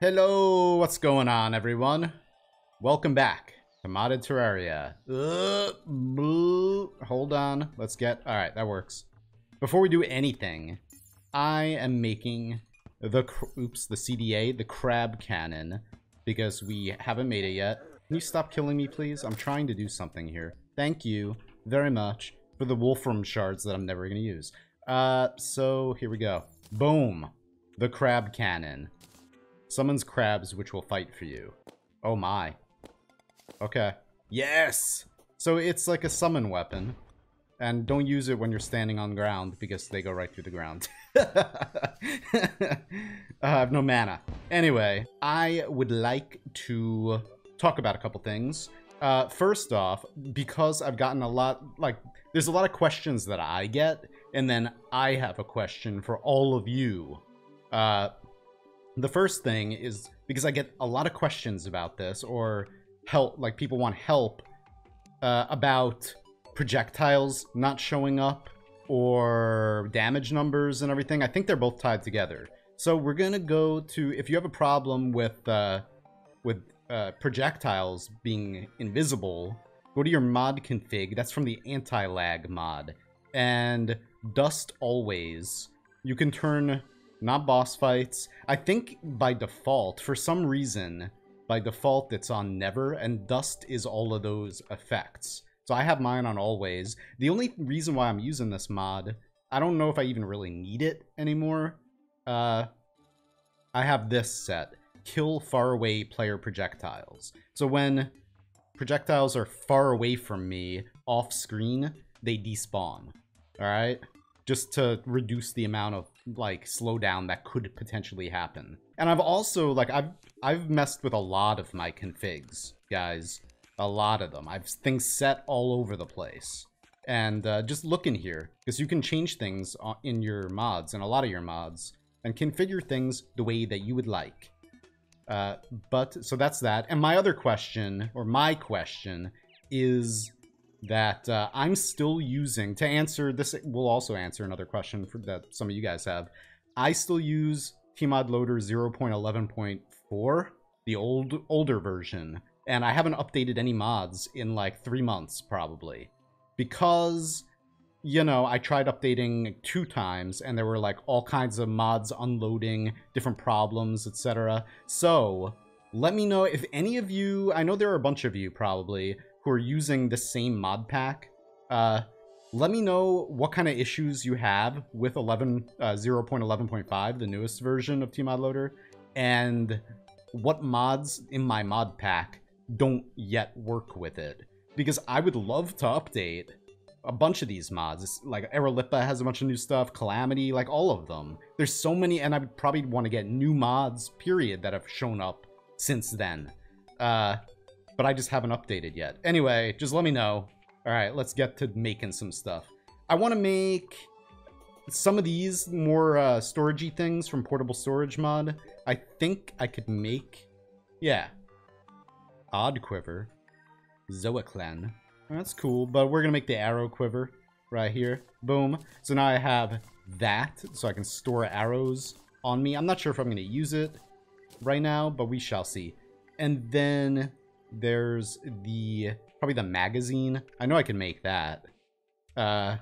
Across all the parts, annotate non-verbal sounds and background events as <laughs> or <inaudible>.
Hello, what's going on, everyone? Welcome back to Modded Terraria. Uh. Hold on, let's get... Alright, that works. Before we do anything, I am making the... Oops, the CDA, the Crab Cannon, because we haven't made it yet. Can you stop killing me, please? I'm trying to do something here. Thank you very much for the Wulfrum shards that I'm never going to use. Uh, so here we go. Boom. The Crab Cannon. Summons crabs which will fight for you. Oh my. Okay. Yes! So it's like a summon weapon. And don't use it when you're standing on ground because they go right through the ground. <laughs> I have no mana. Anyway, I would like to talk about a couple things. Uh, first off, because I've gotten a lot, like, there's a lot of questions that I get, and then I have a question for all of you. Uh, the first thing is because I get a lot of questions about this, or help, like people want help uh, about projectiles not showing up or damage numbers and everything. I think they're both tied together. So we're gonna go to if you have a problem with uh, with uh, projectiles being invisible, go to your mod config. That's from the anti-lag mod, and dust always. You can turn not boss fights. I think by default, for some reason, by default it's on never, and dust is all of those effects. So I have mine on always. The only reason why I'm using this mod, I don't know if I even really need it anymore. Uh, I have this set. Kill far away player projectiles. So when projectiles are far away from me, off screen, they despawn. Alright? Just to reduce the amount of like slowdown that could potentially happen. And I've also like I've I've messed with a lot of my configs, guys. A lot of them. I've things set all over the place. And uh, just look in here, because you can change things in your mods, and a lot of your mods, and configure things the way that you would like. Uh, but, so that's that. And my other question, or my question, is that uh, I'm still using, to answer this, will also answer another question for, that some of you guys have. I still use tModLoader 0.11.4, the old older version, and I haven't updated any mods in like three months probably because you know I tried updating two times and there were like all kinds of mods unloading, different problems, etc. So let me know if any of you, I know there are a bunch of you probably who are using the same mod pack. Uh, let me know what kind of issues you have with 11 uh, 0.11.5, the newest version of tModLoader, and what mods in my mod pack don't yet work with it. Because I would love to update a bunch of these mods. Like Eralipa has a bunch of new stuff, Calamity, like all of them. There's so many, and I would probably want to get new mods, period, that have shown up since then. Uh, but I just haven't updated yet. Anyway, just let me know. All right, let's get to making some stuff. I want to make some of these more uh, storagey things from Portable Storage mod. I think I could make... Yeah, Odd Quiver, Zoaclan. That's cool, but we're gonna make the arrow quiver right here. Boom. So now I have that, so I can store arrows on me. I'm not sure if I'm gonna use it right now, but we shall see. And then there's the, probably the magazine. I know I can make that. Uh,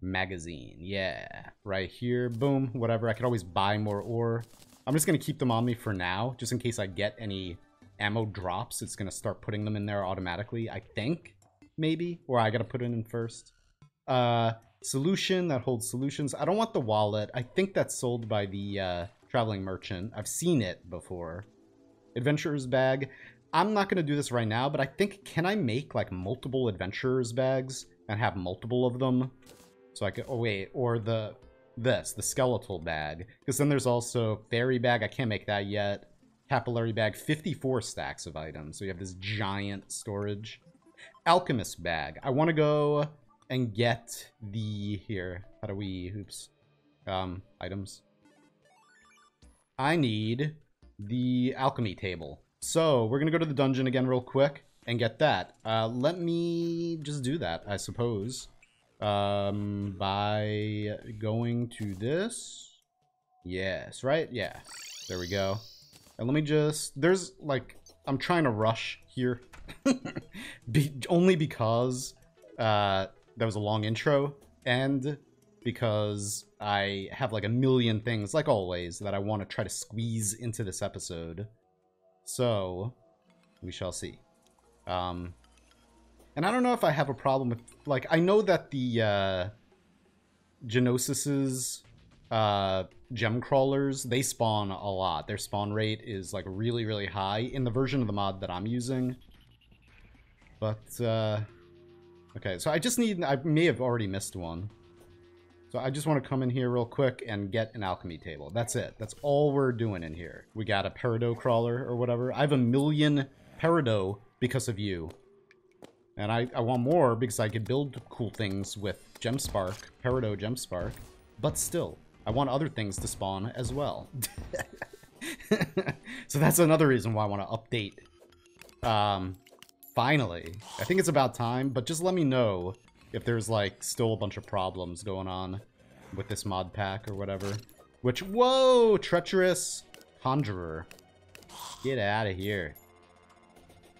magazine, yeah. Right here, boom, whatever. I could always buy more ore. I'm just gonna keep them on me for now, just in case I get any ammo drops, it's to start putting them in there automatically, I think, maybe. Or I got to put it in first. Uh, solution that holds solutions. I don't want the wallet. I think that's sold by the uh, traveling merchant. I've seen it before. Adventurer's bag. I'm not going to do this right now, but I think, can I make like multiple adventurer's bags and have multiple of them? So I could, oh wait, or the, this, the skeletal bag. Because then there's also fairy bag. I can't make that yet. Capillary bag, 54 stacks of items. So you have this giant storage. Alchemist bag. I want to go and get the... Here, how do we... Oops. Um, items. I need the alchemy table. So, we're to go to the dungeon again real quick and get that. Uh, let me just do that, I suppose. Um, by going to this. Yes, right? Yeah. There we go. And let me just... There's, like... I'm trying to rush here. <laughs> Be, only because uh, that was a long intro. And because I have, like, a million things, like always, that I want to try to squeeze into this episode. So, we shall see. Um, and I don't know if I have a problem with... Like, I know that the... Uh, Genosis's uh, gem crawlers, they spawn a lot. Their spawn rate is like really, really high in the version of the mod that I'm using. But, uh, okay, so I just need, I may have already missed one. So I just want to come in here real quick and get an alchemy table. That's it. That's all we're doing in here. We got a peridot crawler or whatever. I have a million peridot because of you. And I, I want more because I could build cool things with Gemspark, Peridot Gemspark. But still, I want other things to spawn as well. <laughs> so that's another reason why I want to update. Um, finally. I think it's about time, but just let me know if there's, like, still a bunch of problems going on with this mod pack or whatever. Which, whoa, treacherous conjurer. Get out of here.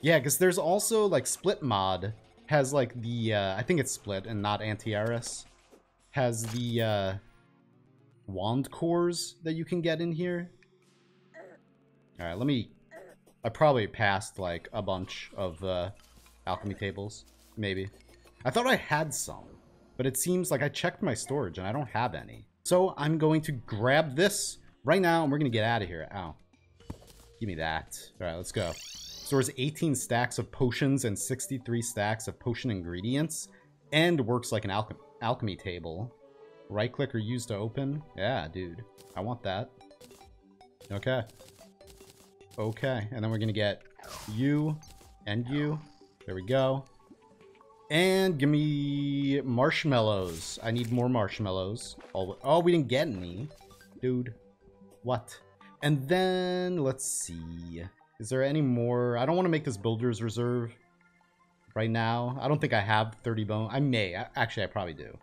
Yeah, because there's also, like, Split mod has, like, the, uh, I think it's Split and not Antiaris, has the, uh, wand cores that you can get in here. Alright, let me, I probably passed, like, a bunch of, uh, alchemy tables, maybe. I thought I had some, but it seems like I checked my storage and I don't have any. So I'm going to grab this right now and we're going to get out of here. Ow. Give me that. Alright, let's go. Stores 18 stacks of potions and 63 stacks of potion ingredients, and works like an alchem alchemy table. Right click or use to open? Yeah, dude. I want that. Okay. Okay, and then we're gonna get you and you. There we go. And give me marshmallows. I need more marshmallows. Oh, oh, we didn't get any. Dude. What? And then, let's see. Is there any more? I don't want to make this builder's reserve right now. I don't think I have 30 bone. I may. Actually, I probably do.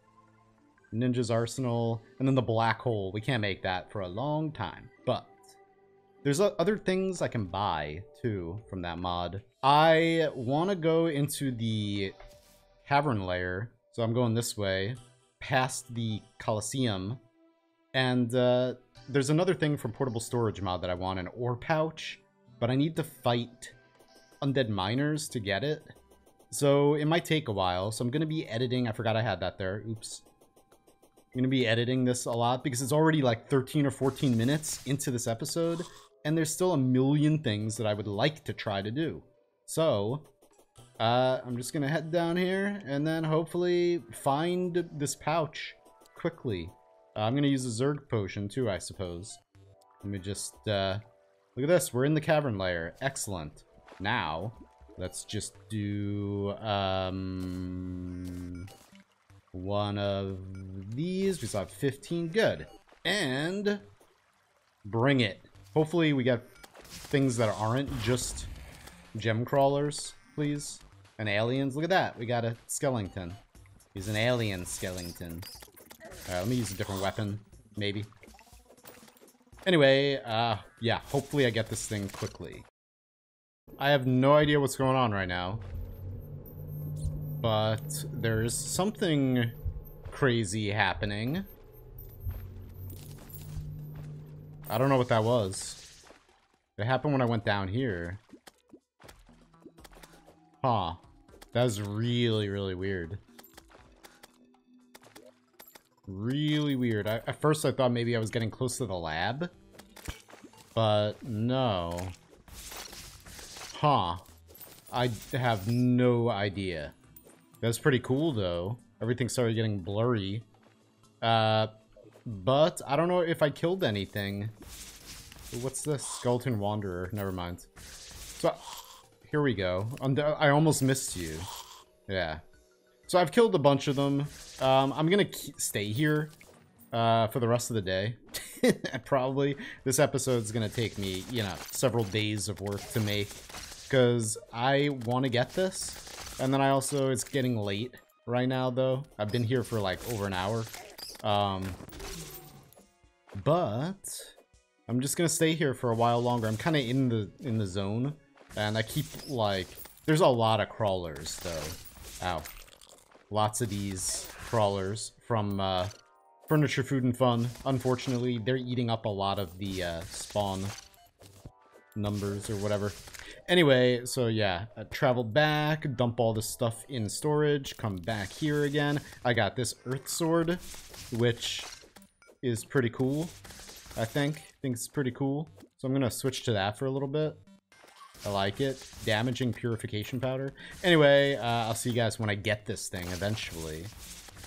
Ninja's Arsenal, and then the Black Hole. We can't make that for a long time. But there's other things I can buy, too, from that mod. I want to go into the Cavern layer. So I'm going this way, past the Coliseum. And uh, there's another thing from Portable Storage mod that I want, an ore pouch but I need to fight undead miners to get it. So it might take a while. So I'm going to be editing. I forgot I had that there. Oops. I'm going to be editing this a lot because it's already like 13 or 14 minutes into this episode. And there's still a million things that I would like to try to do. So uh, I'm just to head down here and then hopefully find this pouch quickly. Uh, I'm to use a Zerg potion too, I suppose. Let me just... Uh, Look at this. We're in the cavern layer. Excellent. Now, let's just do um, one of these. We saw 15. Good. And bring it. Hopefully we get things that aren't just gem crawlers, please. And aliens. Look at that. We got a skeleton. He's an alien skeleton. Alright, let me use a different weapon. Maybe. Anyway, uh, yeah, hopefully I get this thing quickly. I have no idea what's going on right now. But there's something crazy happening. I don't know what that was. It happened when I went down here. Huh. That was really, really weird. Really weird. I, at first I thought maybe I was getting close to the lab. But no. Huh. I have no idea. That's pretty cool though. Everything started getting blurry. Uh, but I don't know if I killed anything. What's this? Skeleton Wanderer. Never mind. So, here we go. I almost missed you. Yeah. So I've killed a bunch of them. Um, I'm gonna stay here uh, for the rest of the day. <laughs> Probably. This episode's gonna take me, you know, several days of work to make. Because I want to get this. And then I also, it's getting late right now, though. I've been here for like over an hour. Um, but I'm just gonna stay here for a while longer. I'm kind of in the in the zone, and I keep like there's a lot of crawlers though. Ow, lots of these crawlers from uh, Furniture, Food, and Fun. Unfortunately, they're eating up a lot of the uh, spawn numbers or whatever. Anyway, so yeah, I traveled back, dump all this stuff in storage, come back here again. I got this Earth Sword, which is pretty cool, I think. I think it's pretty cool. So I'm going to switch to that for a little bit. I like it. Damaging Purification Powder. Anyway, uh, I'll see you guys when I get this thing eventually.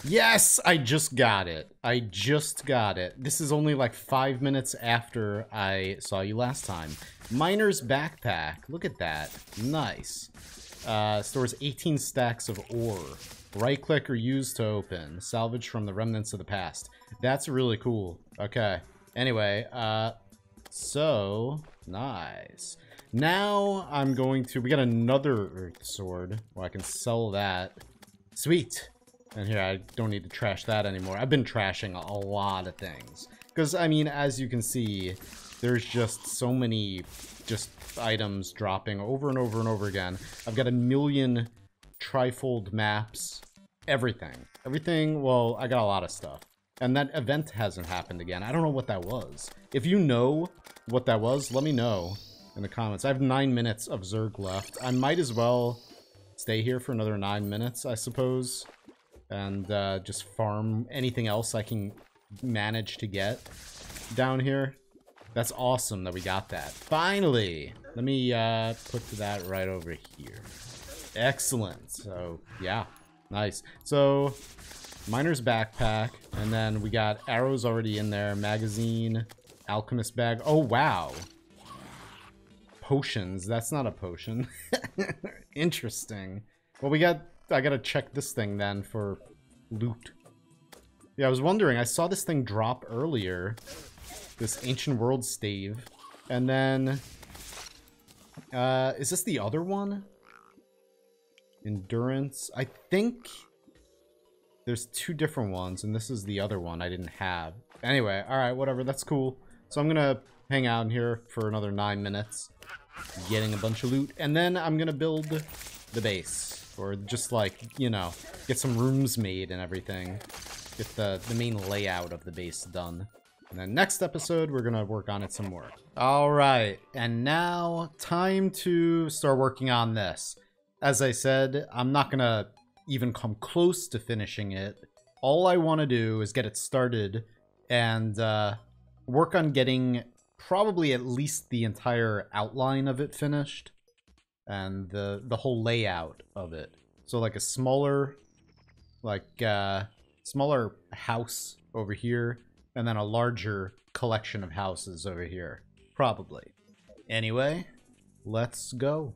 Yes, I just got it. I just got it. This is only like five minutes after I saw you last time. Miner's Backpack. Look at that. Nice. Uh, stores 18 stacks of ore. Right click or use to open. Salvage from the remnants of the past. That's really cool. Okay. Anyway, uh, so, nice. Now I'm going to, we got another earth sword. Well, I can sell that. Sweet. And here, I don't need to trash that anymore. I've been trashing a lot of things. Because, I mean, as you can see, there's just so many just items dropping over and over and over again. I've got a million trifold maps. Everything. Everything, well, I got a lot of stuff. And that event hasn't happened again. I don't know what that was. If you know what that was, let me know in the comments. I have nine minutes of Zerg left. I might as well stay here for another nine minutes, I suppose and uh, just farm anything else I can manage to get down here. That's awesome that we got that. Finally! Let me uh, put that right over here. Excellent. So, yeah. Nice. So, Miner's Backpack, and then we got arrows already in there, magazine, alchemist bag. Oh, wow. Potions. That's not a potion. <laughs> Interesting. Well, we got I gotta check this thing then for loot. Yeah, I was wondering, I saw this thing drop earlier. This Ancient World stave. And then... Uh, is this the other one? Endurance? I think... There's two different ones, and this is the other one I didn't have. Anyway, alright, whatever, that's cool. So I'm gonna hang out in here for another nine minutes. Getting a bunch of loot, and then I'm gonna build the base. Or just like, you know, get some rooms made and everything. Get the, the main layout of the base done. And then next episode, we're going to work on it some more. All right, and now time to start working on this. As I said, I'm not going to even come close to finishing it. All I want to do is get it started and uh, work on getting probably at least the entire outline of it finished and the the whole layout of it. So like a smaller, like uh, smaller house over here, and then a larger collection of houses over here, probably. Anyway, let's go.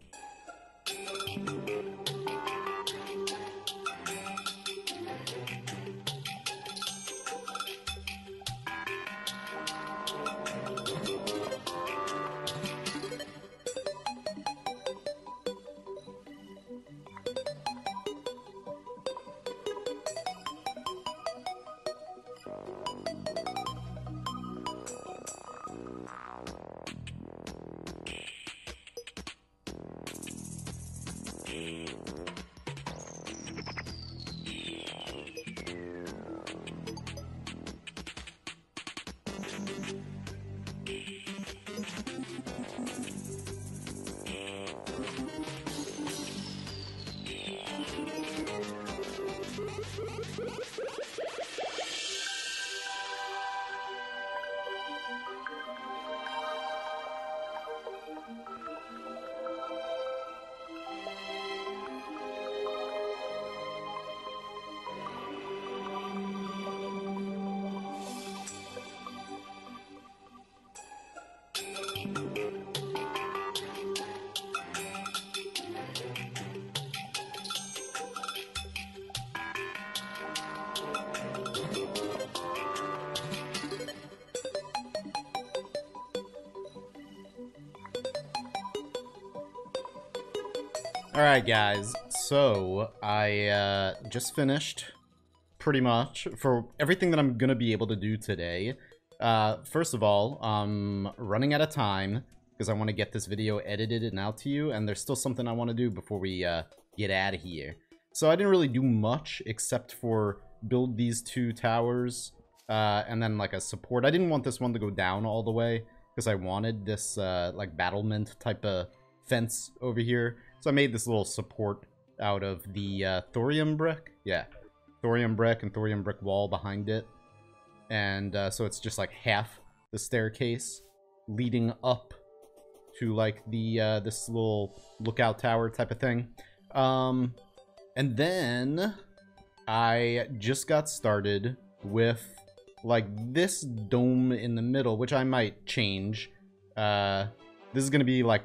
Alright guys, so I uh, just finished, pretty much, for everything that I'm gonna be able to do today. Uh, first of all, I'm running out of time because I want to get this video edited and out to you, and there's still something I want to do before we uh, get out of here. So I didn't really do much except for build these two towers uh, and then like a support. I didn't want this one to go down all the way because I wanted this uh, like battlement type of fence over here. So I made this little support out of the uh, thorium brick. Yeah, thorium brick and thorium brick wall behind it. And uh, so it's just like half the staircase leading up to like the uh, this little lookout tower type of thing. Um, and then I just got started with like this dome in the middle, which I might change. Uh, this is gonna be like,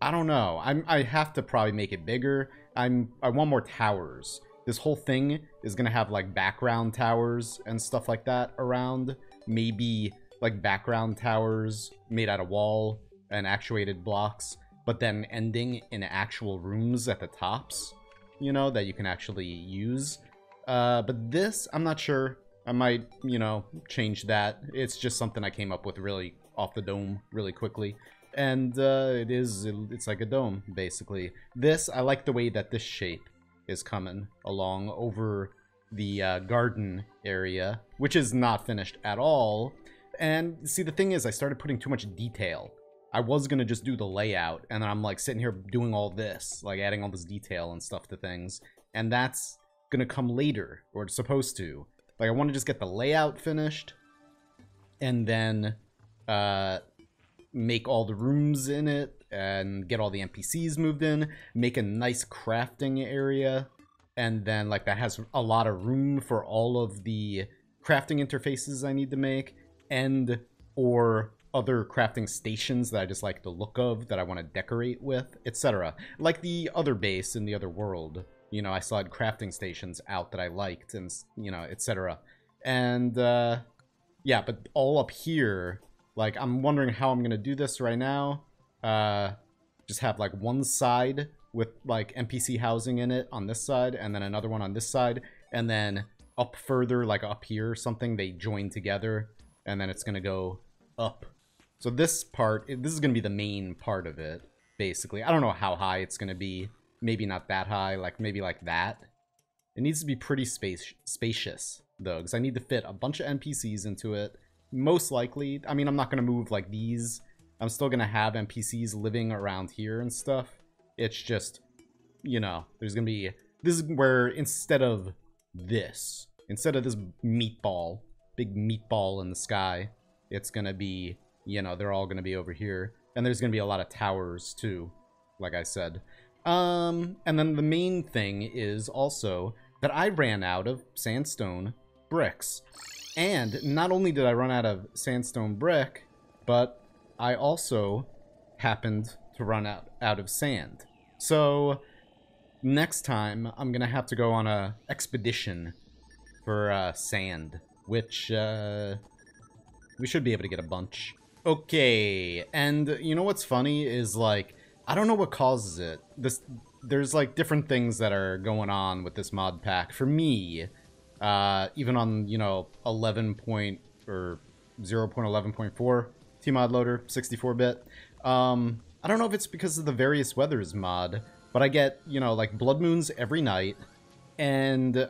I don't know. I'm I have to probably make it bigger. I'm I want more towers. This whole thing is gonna have like background towers and stuff like that around. Maybe like background towers made out of wall and actuated blocks, but then ending in actual rooms at the tops, you know, that you can actually use. Uh, but this, I'm not sure. I might, you know, change that. It's just something I came up with really off the dome really quickly. And uh, it is, it's like a dome, basically. This, I like the way that this shape is coming along over the uh, garden area, which is not finished at all. And see, the thing is, I started putting too much detail. I was to just do the layout, and I'm like sitting here doing all this, like adding all this detail and stuff to things. And that's to come later, or it's supposed to. Like, I want to just get the layout finished, and then uh, make all the rooms in it, and get all the NPCs moved in, make a nice crafting area, and then, like, that has a lot of room for all of the crafting interfaces I need to make, and or other crafting stations that I just like the look of, that I want to decorate with, etc. Like the other base in the other world you know, I still had crafting stations out that I liked and, you know, etc. And, uh, yeah, but all up here, like, I'm wondering how I'm to do this right now. Uh, just have, like, one side with, like, NPC housing in it on this side, and then another one on this side, and then up further, like up here or something, they join together, and then it's to go up. So this part, this is to be the main part of it, basically. I don't know how high it's to be maybe not that high, like maybe like that. It needs to be pretty space spacious, though, because I need to fit a bunch of NPCs into it. Most likely, I mean, I'm not going to move like these. I'm still going to have NPCs living around here and stuff. It's just, you know, there's going to be... This is where instead of this, instead of this meatball, big meatball in the sky, it's going to be, you know, they're all going to be over here. And there's going to be a lot of towers, too, like I said. Um, and then the main thing is also that I ran out of sandstone bricks. And not only did I run out of sandstone brick, but I also happened to run out, out of sand. So next time I'm gonna have to go on a expedition for uh, sand, which uh, we should be able to get a bunch. Okay, and you know what's funny is like I don't know what causes it. This there's like different things that are going on with this mod pack. For me, uh, even on you know 11 point or 0.11.4 tModLoader 64-bit. Um, I don't know if it's because of the various weathers mod, but I get you know like blood moons every night, and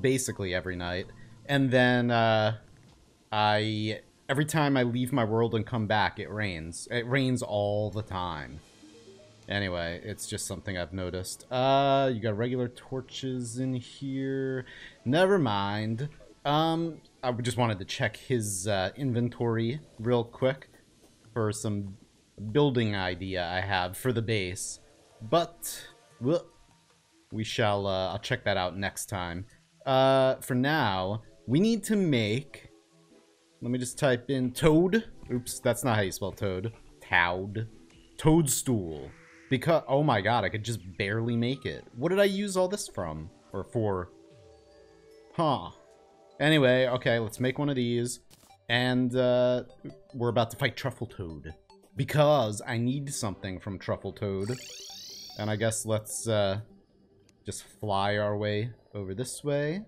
basically every night, and then uh, I every time I leave my world and come back, it rains. It rains all the time. Anyway, it's just something I've noticed. Uh, you got regular torches in here. Never mind. Um, I just wanted to check his uh, inventory real quick for some building idea I have for the base. But, well, we shall, uh, I'll check that out next time. Uh, for now, we need to make, let me just type in toad. Oops, that's not how you spell toad. Toad. Toadstool. Because, oh my god, I could just barely make it. What did I use all this from? Or for? Huh. Anyway, okay, let's make one of these. And, uh, we're about to fight Truffle Toad. Because I need something from Truffle Toad. And I guess let's, uh, just fly our way over this way.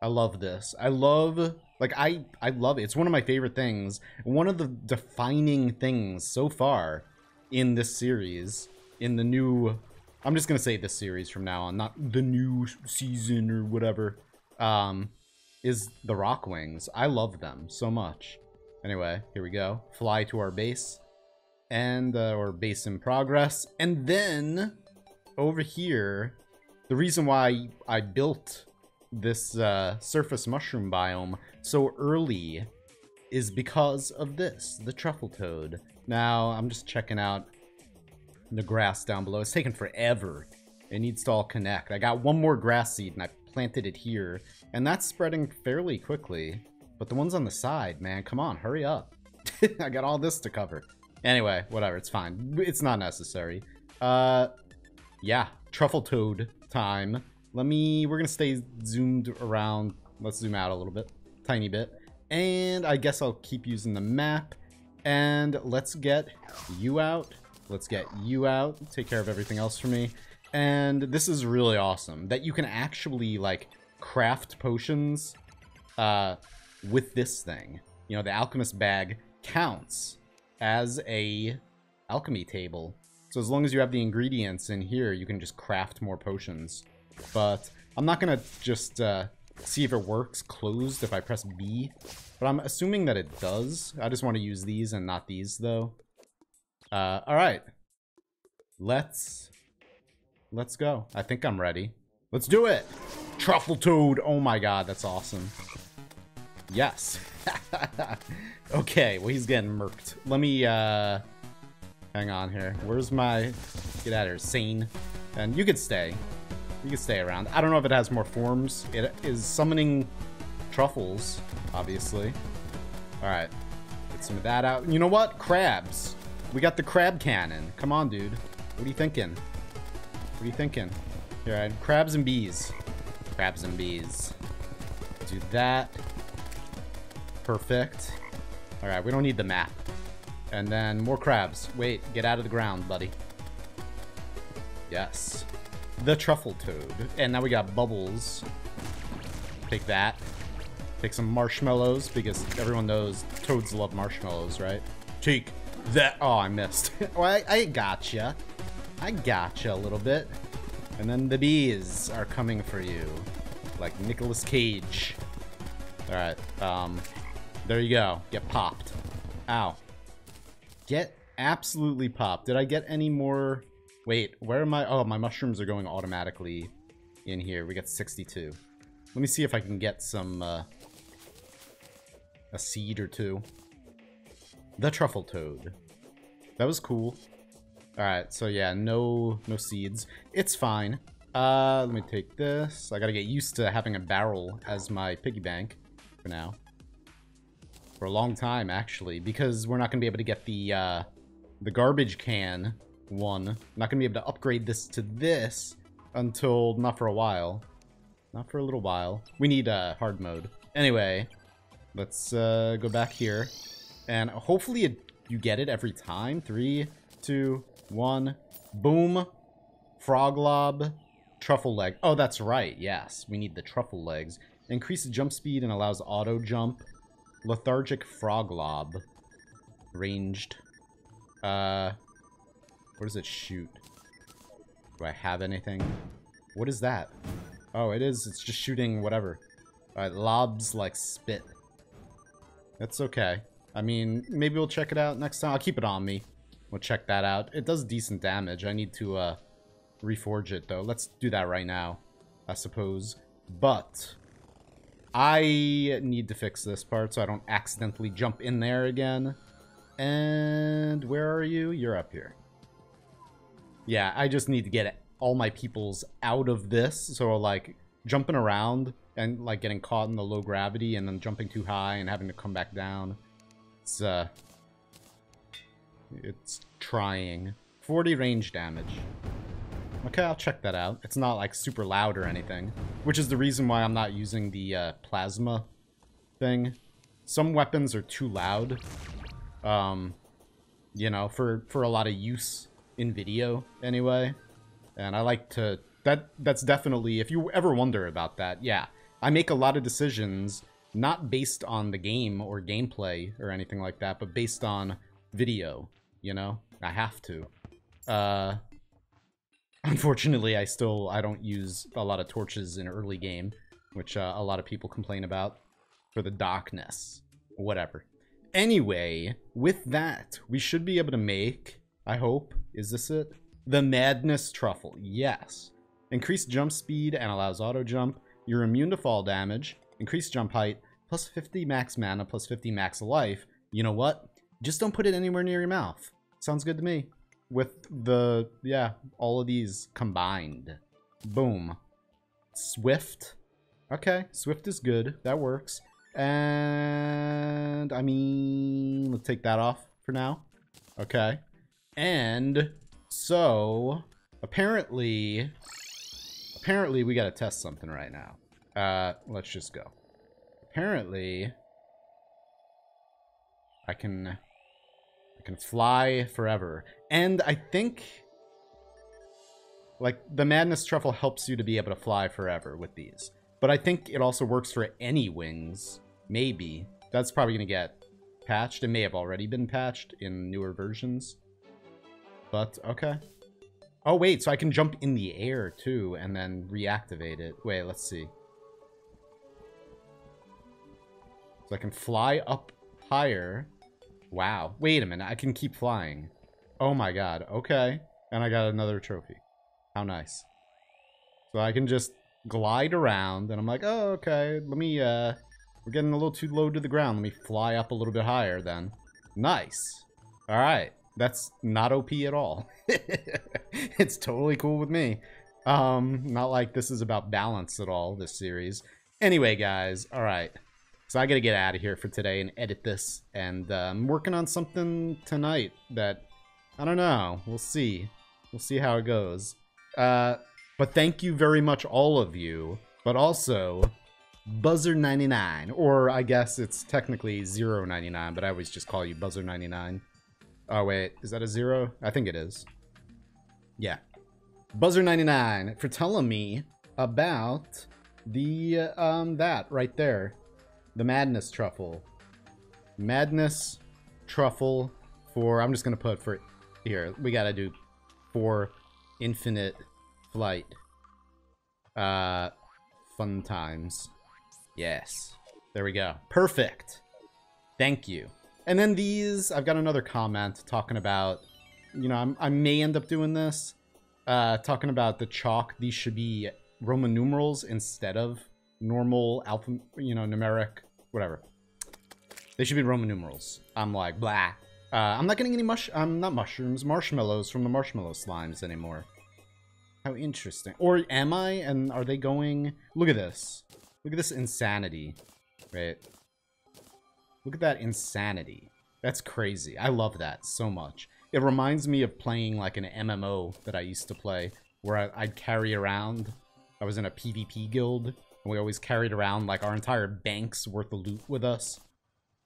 I love this. I love Like I I love it. It's one of my favorite things. One of the defining things so far in this series, in the new I'm just going to say this series from now on, not the new season or whatever. Um is the rock wings. I love them so much. Anyway, here we go. Fly to our base and uh, base in progress. And then over here, the reason why I built this uh, surface mushroom biome so early is because of this, the truffle toad. Now, I'm just checking out the grass down below. It's taking forever. It needs to all connect. I got one more grass seed and I planted it here, and that's spreading fairly quickly. But the ones on the side, man, come on, hurry up. <laughs> I got all this to cover. Anyway, whatever, it's fine. It's not necessary. Uh, yeah, truffle toad time. Let me, we're gonna stay zoomed around. Let's zoom out a little bit, tiny bit. And I guess I'll keep using the map. And let's get you out. Let's get you out. Take care of everything else for me. And this is really awesome that you can actually like craft potions uh, with this thing. You know, the alchemist bag counts as a alchemy table. So as long as you have the ingredients in here, you can just craft more potions. But I'm not going to just uh, see if it works closed if I press B. But I'm assuming that it does. I just want to use these and not these, though. Uh, Alright. Let's... Let's go. I think I'm ready. Let's do it! Truffle Toad! Oh my god, that's awesome. Yes. <laughs> okay, well he's getting murked. Let me, uh... Hang on here. Where's my... Get out of here, Sane. And you could stay. You can stay around. I don't know if it has more forms. It is summoning truffles, obviously. Alright. Get some of that out. You know what? Crabs. We got the crab cannon. Come on, dude. What are you thinking? What are you thinking? Here, right. crabs and bees. Crabs and bees. Do that. Perfect. Alright, we don't need the map. And then more crabs. Wait, get out of the ground, buddy. Yes the truffle toad. And now we got bubbles. Take that. Take some marshmallows, because everyone knows toads love marshmallows, right? Take that. Oh, I missed. <laughs> oh, I, I gotcha. I gotcha a little bit. And then the bees are coming for you. Like Nicolas Cage. Alright, um, there you go. Get popped. Ow. Get absolutely popped. Did I get any more Wait, where am I? Oh, my mushrooms are going automatically in here. We got 62. Let me see if I can get some, uh, a seed or two. The truffle toad. That was cool. Alright, so yeah, no no seeds. It's fine. Uh, let me take this. I gotta get used to having a barrel as my piggy bank for now. For a long time, actually, because we're not gonna be able to get the, uh, the garbage can one. I'm not going to be able to upgrade this to this until not for a while. Not for a little while. We need uh, hard mode. Anyway, let's uh, go back here. And hopefully it, you get it every time. Three, two, one. Boom. Frog lob. Truffle leg. Oh, that's right. Yes, we need the truffle legs. Increases jump speed and allows auto jump. Lethargic frog lob. Ranged. Uh, what does it shoot? Do I have anything? What is that? Oh, it is. It's just shooting whatever. Alright, lobs like spit. That's okay. I mean, maybe we'll check it out next time. I'll keep it on me. We'll check that out. It does decent damage. I need to uh, reforge it, though. Let's do that right now, I suppose. But I need to fix this part so I don't accidentally jump in there again. And where are you? You're up here. Yeah, I just need to get all my peoples out of this. So, like, jumping around and, like, getting caught in the low gravity and then jumping too high and having to come back down. It's, uh... It's trying. 40 range damage. Okay, I'll check that out. It's not, like, super loud or anything. Which is the reason why I'm not using the, uh, plasma thing. Some weapons are too loud. Um, you know, for, for a lot of use in video anyway. And I like to that that's definitely if you ever wonder about that, yeah. I make a lot of decisions not based on the game or gameplay or anything like that, but based on video, you know? I have to. Uh, unfortunately, I still, I don't use a lot of torches in early game, which uh, a lot of people complain about for the darkness. Whatever. Anyway, with that, we should be able to make, I hope, is this it? The Madness Truffle, yes. Increased jump speed and allows auto jump. You're immune to fall damage. Increased jump height, plus 50 max mana, plus 50 max life. You know what? Just don't put it anywhere near your mouth. Sounds good to me. With the, yeah, all of these combined. Boom. Swift. Okay, Swift is good. That works. And, I mean, let's take that off for now. Okay. And, so, apparently, apparently we gotta test something right now. Uh, let's just go. Apparently, I can, I can fly forever. And I think, like, the Madness Truffle helps you to be able to fly forever with these. But I think it also works for any wings. Maybe. That's probably going to get patched. It may have already been patched in newer versions. But, okay. Oh, wait, so I can jump in the air, too, and then reactivate it. Wait, let's see. So I can fly up higher. Wow. Wait a minute, I can keep flying. Oh my god, okay. And I got another trophy. How nice. So I can just glide around, and I'm like, oh, okay, let me, uh, we're getting a little too low to the ground. Let me fly up a little bit higher then. Nice. All right. That's not OP at all. <laughs> it's totally cool with me. Um, not like this is about balance at all, this series. Anyway, guys, all right. So I gotta get out of here for today and edit this. And uh, I'm working on something tonight that, I don't know, we'll see. We'll see how it goes. Uh, but thank you very much, all of you. But also, Buzzer99, or I guess it's technically 099, but I always just call you Buzzer99. Oh, wait, is that a zero? I think it is. Yeah. Buzzer99 for telling me about the, um, that right there. The Madness Truffle. Madness Truffle for, I'm just going to put for, here, we got to do for infinite flight. Uh, fun times. Yes. There we go. Perfect. Thank you. And then these, I've got another comment talking about, you know, I'm, i may end up doing this, uh, talking about the chalk. These should be Roman numerals instead of normal alpha, you know, numeric, whatever. They should be Roman numerals. I'm like, blah. Uh, I'm not getting any mush, I'm um, not mushrooms, marshmallows from the marshmallow slimes anymore. How interesting. Or am I? And are they going... Look at this. Look at this insanity. Right? Look at that insanity. That's crazy. I love that so much. It reminds me of playing like an MMO that I used to play, where I, would carry around... I was in a PvP guild, and we always carried around like our entire bank's worth of loot with us.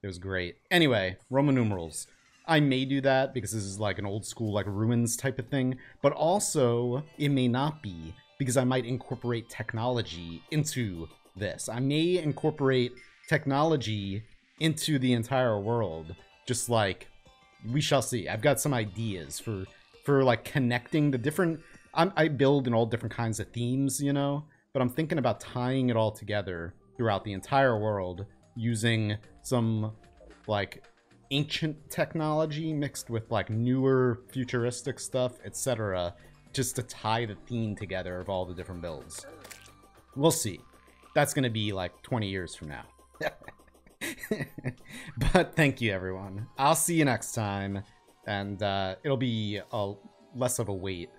It was great. Anyway, Roman numerals. I may do that because this is like an old school like ruins type of thing, but also it may not be because I might incorporate technology into this. I may incorporate technology into the entire world, just like we shall see. I've got some ideas for for like connecting the different. I'm, I build in all different kinds of themes, you know, but I'm thinking about tying it all together throughout the entire world using some like ancient technology mixed with like newer futuristic stuff, etc., just to tie the theme together of all the different builds. We'll see. That's going to be like 20 years from now. But thank you, everyone. I'll see you next time, and uh, it'll be a less of a wait.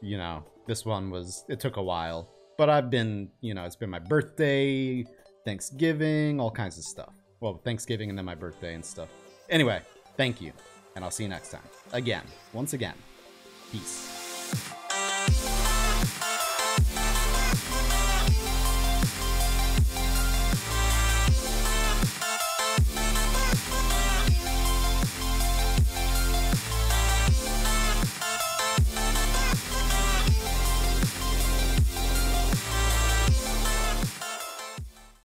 You know, this one was, it took a while. But I've been, you know, it's been my birthday, Thanksgiving, all kinds of stuff. Well, Thanksgiving and then my birthday and stuff. Anyway, thank you, and I'll see you next time. Again, once again, peace.